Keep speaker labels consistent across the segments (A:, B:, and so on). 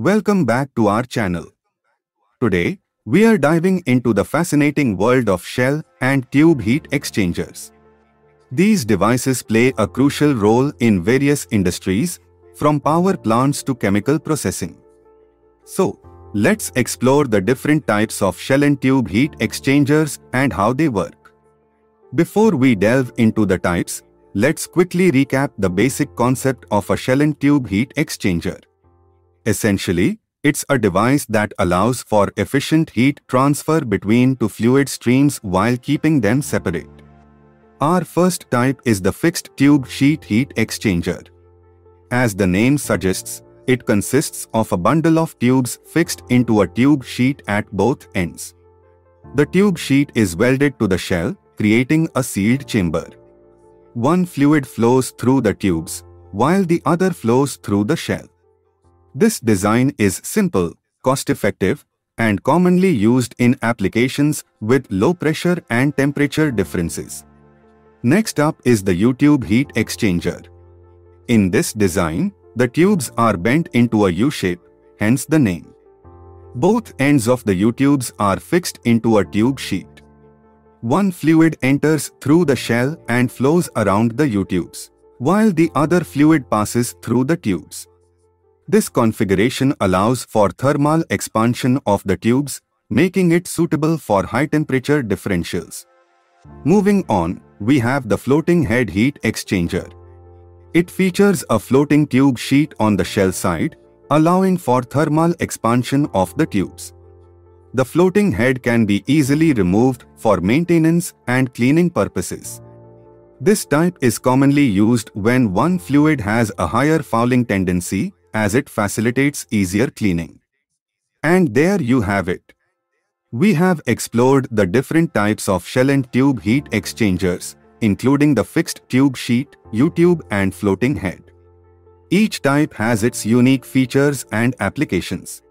A: Welcome back to our channel. Today, we are diving into the fascinating world of shell and tube heat exchangers. These devices play a crucial role in various industries, from power plants to chemical processing. So, let's explore the different types of shell and tube heat exchangers and how they work. Before we delve into the types, let's quickly recap the basic concept of a shell and tube heat exchanger. Essentially, it's a device that allows for efficient heat transfer between two fluid streams while keeping them separate. Our first type is the fixed tube sheet heat exchanger. As the name suggests, it consists of a bundle of tubes fixed into a tube sheet at both ends. The tube sheet is welded to the shell, creating a sealed chamber. One fluid flows through the tubes, while the other flows through the shell. This design is simple, cost-effective, and commonly used in applications with low pressure and temperature differences. Next up is the U-tube heat exchanger. In this design, the tubes are bent into a U-shape, hence the name. Both ends of the U-tubes are fixed into a tube sheet. One fluid enters through the shell and flows around the U-tubes, while the other fluid passes through the tubes. This configuration allows for thermal expansion of the tubes, making it suitable for high temperature differentials. Moving on, we have the floating head heat exchanger. It features a floating tube sheet on the shell side, allowing for thermal expansion of the tubes. The floating head can be easily removed for maintenance and cleaning purposes. This type is commonly used when one fluid has a higher fouling tendency as it facilitates easier cleaning. And there you have it. We have explored the different types of shell and tube heat exchangers, including the fixed tube sheet, U-tube and floating head. Each type has its unique features and applications.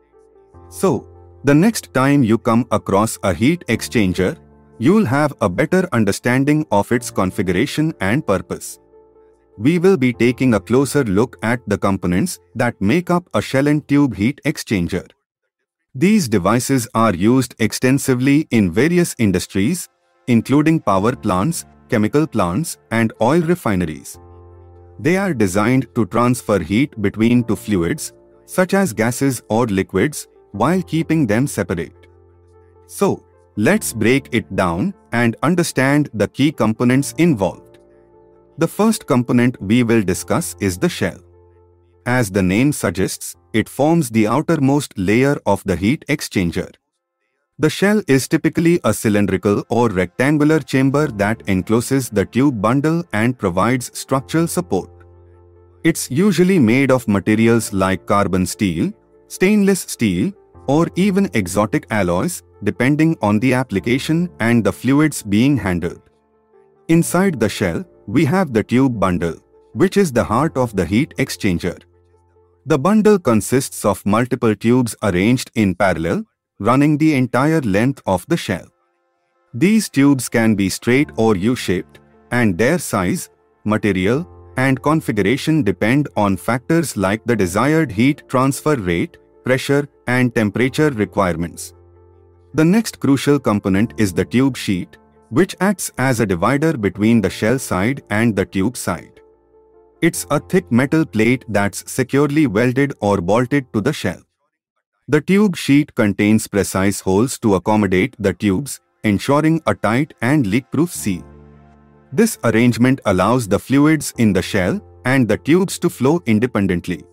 A: So, the next time you come across a heat exchanger, you'll have a better understanding of its configuration and purpose we will be taking a closer look at the components that make up a shell and tube heat exchanger. These devices are used extensively in various industries, including power plants, chemical plants, and oil refineries. They are designed to transfer heat between two fluids, such as gases or liquids, while keeping them separate. So, let's break it down and understand the key components involved. The first component we will discuss is the shell. As the name suggests, it forms the outermost layer of the heat exchanger. The shell is typically a cylindrical or rectangular chamber that encloses the tube bundle and provides structural support. It's usually made of materials like carbon steel, stainless steel, or even exotic alloys, depending on the application and the fluids being handled. Inside the shell, we have the tube bundle, which is the heart of the heat exchanger. The bundle consists of multiple tubes arranged in parallel, running the entire length of the shell. These tubes can be straight or U-shaped, and their size, material, and configuration depend on factors like the desired heat transfer rate, pressure, and temperature requirements. The next crucial component is the tube sheet, which acts as a divider between the shell side and the tube side. It's a thick metal plate that's securely welded or bolted to the shell. The tube sheet contains precise holes to accommodate the tubes, ensuring a tight and leak-proof seal. This arrangement allows the fluids in the shell and the tubes to flow independently.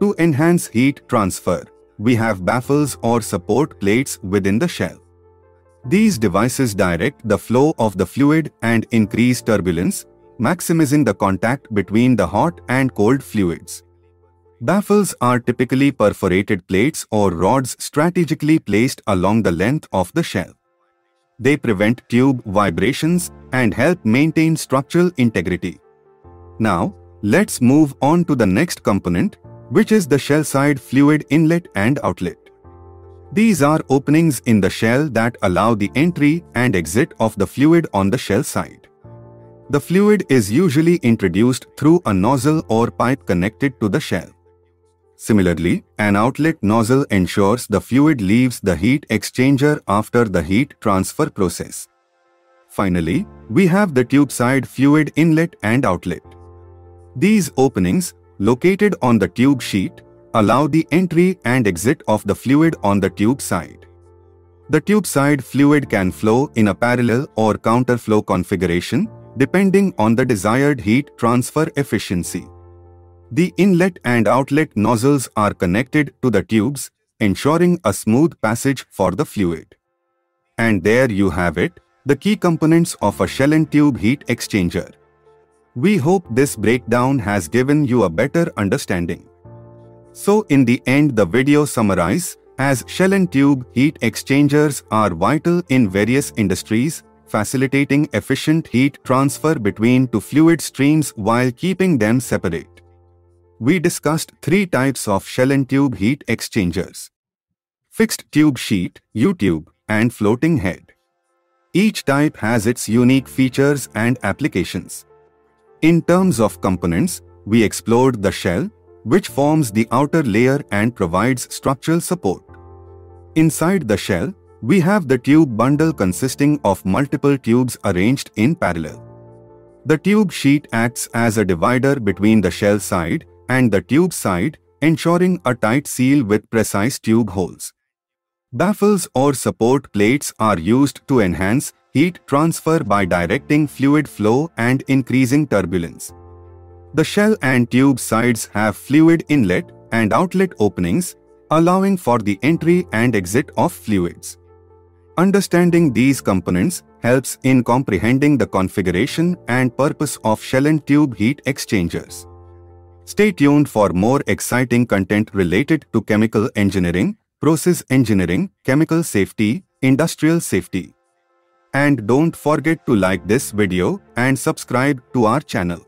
A: To enhance heat transfer, we have baffles or support plates within the shell. These devices direct the flow of the fluid and increase turbulence, maximizing the contact between the hot and cold fluids. Baffles are typically perforated plates or rods strategically placed along the length of the shell. They prevent tube vibrations and help maintain structural integrity. Now, let's move on to the next component, which is the shell side fluid inlet and outlet. These are openings in the shell that allow the entry and exit of the fluid on the shell side. The fluid is usually introduced through a nozzle or pipe connected to the shell. Similarly, an outlet nozzle ensures the fluid leaves the heat exchanger after the heat transfer process. Finally, we have the tube side fluid inlet and outlet. These openings, located on the tube sheet, allow the entry and exit of the fluid on the tube side. The tube side fluid can flow in a parallel or counterflow configuration, depending on the desired heat transfer efficiency. The inlet and outlet nozzles are connected to the tubes, ensuring a smooth passage for the fluid. And there you have it, the key components of a shell and tube heat exchanger. We hope this breakdown has given you a better understanding. So in the end the video summarize, as shell and tube heat exchangers are vital in various industries, facilitating efficient heat transfer between two fluid streams while keeping them separate we discussed three types of shell and tube heat exchangers. Fixed tube sheet, U-tube, and floating head. Each type has its unique features and applications. In terms of components, we explored the shell, which forms the outer layer and provides structural support. Inside the shell, we have the tube bundle consisting of multiple tubes arranged in parallel. The tube sheet acts as a divider between the shell side and the tube side, ensuring a tight seal with precise tube holes. Baffles or support plates are used to enhance heat transfer by directing fluid flow and increasing turbulence. The shell and tube sides have fluid inlet and outlet openings, allowing for the entry and exit of fluids. Understanding these components helps in comprehending the configuration and purpose of shell and tube heat exchangers. Stay tuned for more exciting content related to chemical engineering, process engineering, chemical safety, industrial safety. And don't forget to like this video and subscribe to our channel.